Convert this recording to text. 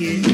you.